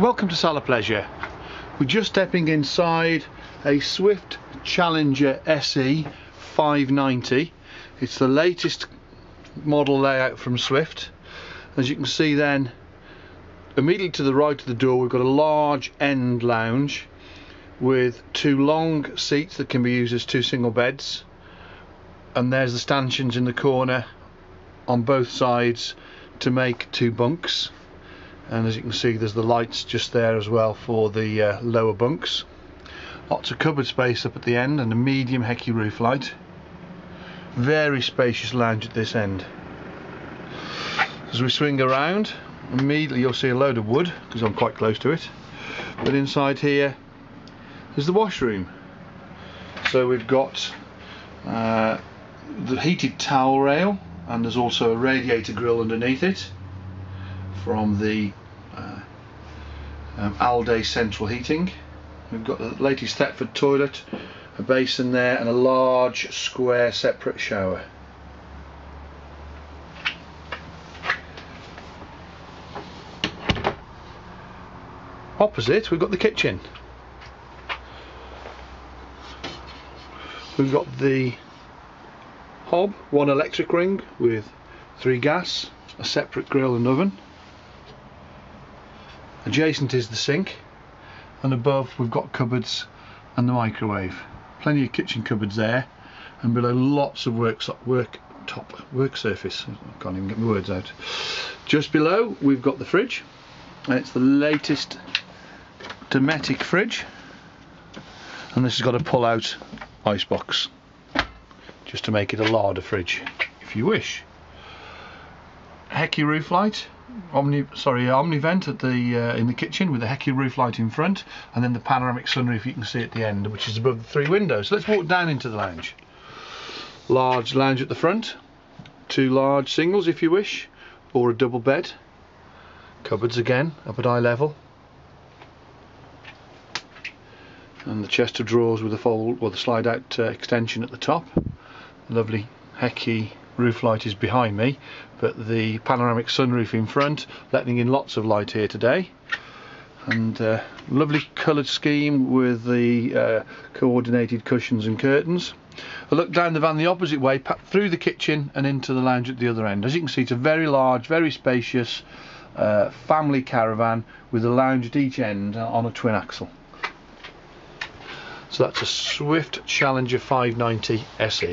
Welcome to Salop Leisure. We're just stepping inside a Swift Challenger SE 590. It's the latest model layout from Swift. As you can see then, immediately to the right of the door we've got a large end lounge with two long seats that can be used as two single beds and there's the stanchions in the corner on both sides to make two bunks and as you can see there's the lights just there as well for the uh, lower bunks. Lots of cupboard space up at the end and a medium Heki roof light. Very spacious lounge at this end. As we swing around immediately you'll see a load of wood because I'm quite close to it. But inside here is the washroom. So we've got uh, the heated towel rail and there's also a radiator grill underneath it from the um, Alde central heating. We've got the latest Thetford toilet, a basin there and a large square separate shower. Opposite we've got the kitchen. We've got the hob, one electric ring with three gas, a separate grill and oven. Adjacent is the sink and above we've got cupboards and the microwave. Plenty of kitchen cupboards there and below lots of work, work top work surface. I can't even get my words out. Just below we've got the fridge and it's the latest Dometic fridge and this has got a pull out ice box just to make it a larder fridge if you wish. Heki roof light Omni, sorry, Omnivent at the uh, in the kitchen with the Heki roof light in front, and then the panoramic sunroof you can see at the end, which is above the three windows. So let's walk down into the lounge. Large lounge at the front, two large singles if you wish, or a double bed. Cupboards again up at eye level, and the chest of drawers with a fold or the slide out uh, extension at the top. Lovely Heki roof light is behind me but the panoramic sunroof in front letting in lots of light here today. And uh, lovely coloured scheme with the uh, coordinated cushions and curtains. I look down the van the opposite way through the kitchen and into the lounge at the other end. As you can see it's a very large very spacious uh, family caravan with a lounge at each end on a twin axle. So that's a Swift Challenger 590 SE